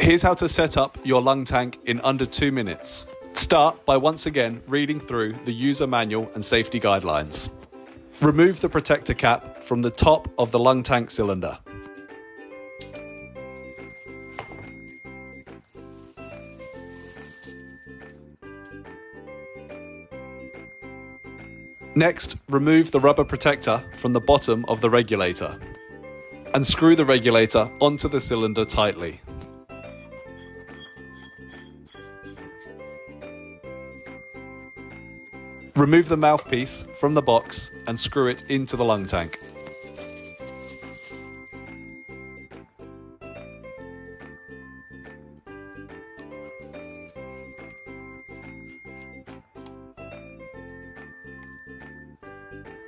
Here's how to set up your lung tank in under two minutes. Start by once again reading through the user manual and safety guidelines. Remove the protector cap from the top of the lung tank cylinder. Next, remove the rubber protector from the bottom of the regulator and screw the regulator onto the cylinder tightly. Remove the mouthpiece from the box and screw it into the lung tank.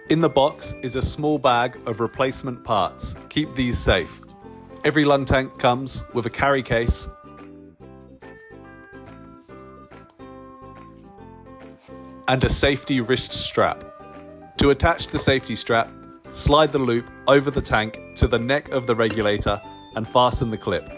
In the box is a small bag of replacement parts. Keep these safe. Every lung tank comes with a carry case and a safety wrist strap. To attach the safety strap, slide the loop over the tank to the neck of the regulator and fasten the clip.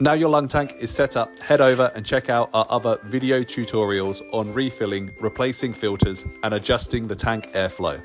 Now your lung tank is set up, head over and check out our other video tutorials on refilling, replacing filters and adjusting the tank airflow.